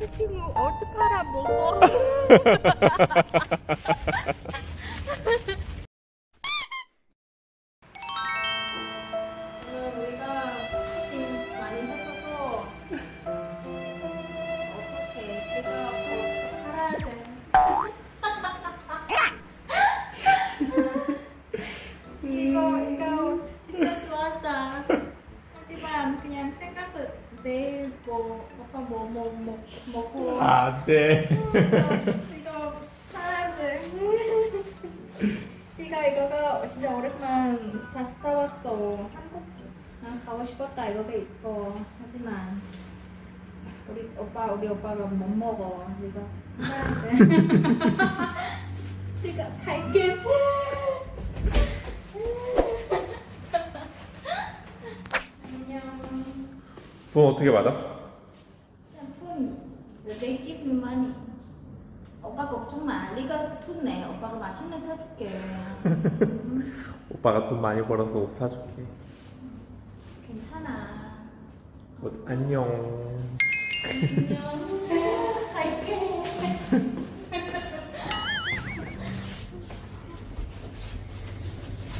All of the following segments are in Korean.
여자친구 옷 팔아 먹어. 뭐 오빠 뭐뭐 뭐 먹고 아, 안 돼. 이거 돼. 네가 이거가 진짜 오랜만 다 사왔어. 한국 난 가고 싶었다. 이거가 이뻐. 하지만 우리 오빠 우리 오빠가 못 먹어. 돼. 네가 갈게. 안녕. 돈 어떻게 받아? 돈, they give me money. 오빠 걱정 마. 네가 돈 내. 오빠가 맛있는 거 사줄게. 오빠가 돈 많이 벌어서 옷 사줄게. 괜찮아. 옷 안녕. 안녕. 갈게.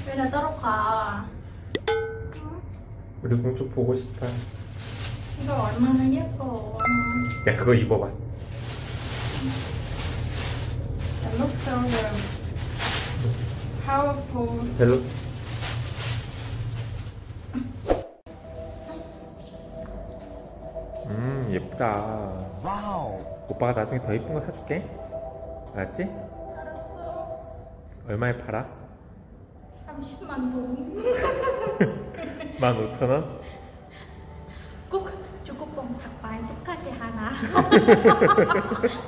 왜나 따로 가? 우리 공주 보고 싶다. 이거 얼마나 예뻐. 야, 그거 입어봐. It looks so powerful. 별로. 음, 예쁘다. 와우. 오빠가 나중에 더 예쁜 거 사줄게. 알았지? 알았어. 얼마에 팔아? 30만 동. 15,000원? 닭발 똑같이 하나.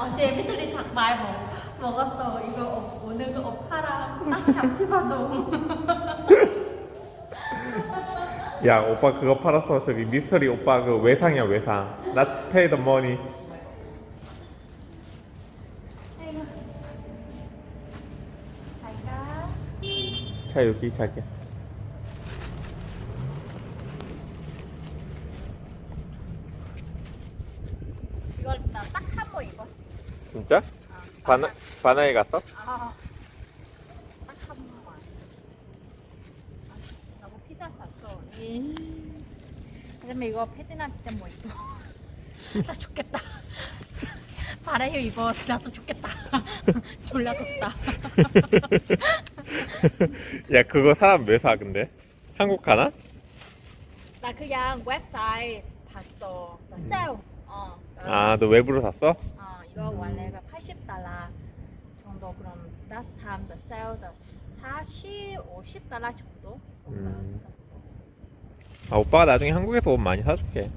어제 배터리 닭발 먹, 먹었어. 이거 오늘 그 오빠랑 딱 잠시만 동. 야, 오빠 그거 팔았어. 저기 미스터리 오빠 그 외상이야, 외상. Not pay the money. 아이고. 잘 가. 자, 여기 자기야. 이걸 나 딱 한 번 입었어. 진짜? 바나, 바나에 갔어? 아. 딱 한 번만. 아, 너무 피자 샀어. 하지만 이거 패드남 진짜 뭐 입어. 나 죽겠다. 바라요 입어. 나도 죽겠다. 졸라 덥다. 야, 그거 사람 왜 사, 근데? 한국 가나? 나 그냥 웹사이트 봤어. 나 세일. 어. 아, 너 외부로 샀어? 어, 이거 원래가 80달러 정도 그럼 세일 더 40, 50달러 정도? 음. 아, 오빠가 나중에 한국에서 옷 많이 사줄게.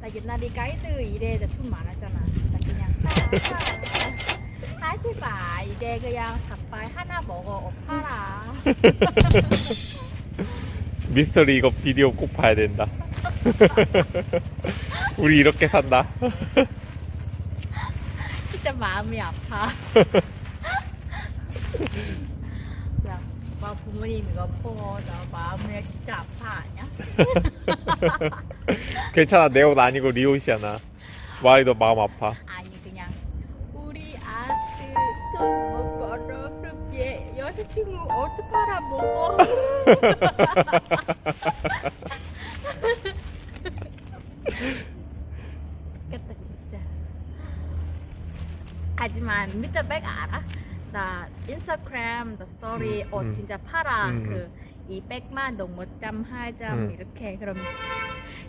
나 옛날에 가이드 일에 돈 많았잖아. 나 그냥 사. 하지 마. 이제 그냥 닭발 하나 먹어. 옷 팔아. 미스터리 이거 비디오 꼭 봐야 된다. 우리 이렇게 산다. 진짜 마음이 아파. 야, 오빠 부모님 이거 보고 나 마음이 진짜 아파 아니야? 괜찮아, 내 옷 아니고 리 옷이야, 나. 와, 너 마음 아파. 아니 그냥 우리 아들 돈못 벌어 그럼 얘 여자친구 옷 팔아 먹어. 좋겠다 진짜. 하지만 미터백 알아? 나 인스타그램 더 스토리 음, 옷 음. 진짜 팔아 음. 그 200만 동 1점 2점 음. 이렇게 그럼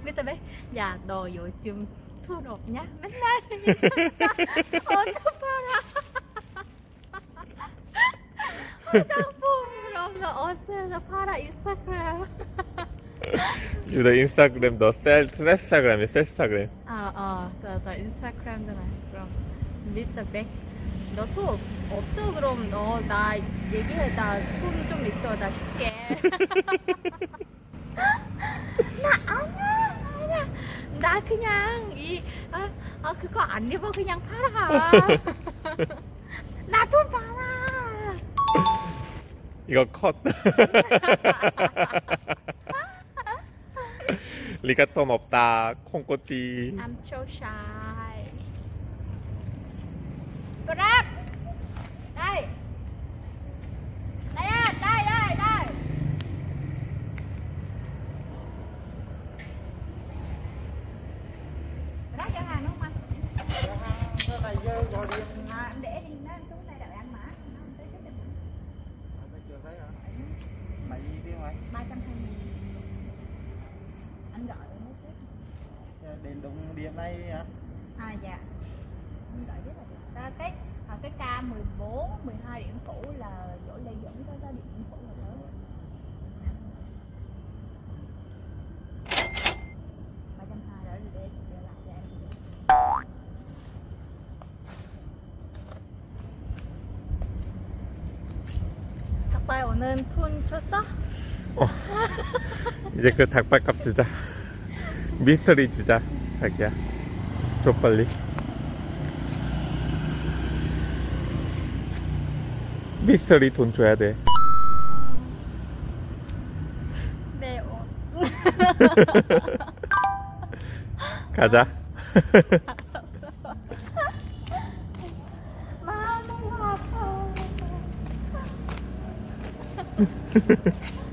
미터백 야너 요즘 돈 없냐? 맨날 옷 팔아 화장품 그러면서 옷에서 팔아 인스타그램 너 인스타그램 너 셀, 셀스타그램이야, 셀스타그램. 나 인스타그램도 나 그럼 백 너돈 없어 그럼 너 나 얘기해 나돈좀 있어 나 줄게 나 아니야 아니야 나 그냥 이 아, 아 그거 안 입어 그냥 팔아 나돈 많아 이거 컷. 리가톤 없다. 콩꼬띠. I'm so shy. Grab. Đây. Đây đây đây đây. Grab cho hàng đúng không anh? cái này dơ gọi điện À, anh để đi nó xuống đây đợi ăn mã. Nó tới cái Tôi chưa thấy hả mày gì mày 320. Anh gọi nó tiếp. đèn đụng điện này hả À dạ. Anh gọi biết là Ra cái ở cái K14, 12 điểm cũ là chỗ Lê Duẩn có cái điểm cũ là lớn. ba trăm hai rồi để để lại cho em 닭발 오늘 톤 쳤어? 어. 이제 그 닭발값 주자. 미스터리 주자. 자기야. 줘 빨리. 미스터리 돈 줘야 돼. 네, 어. 가자. 마음 아파.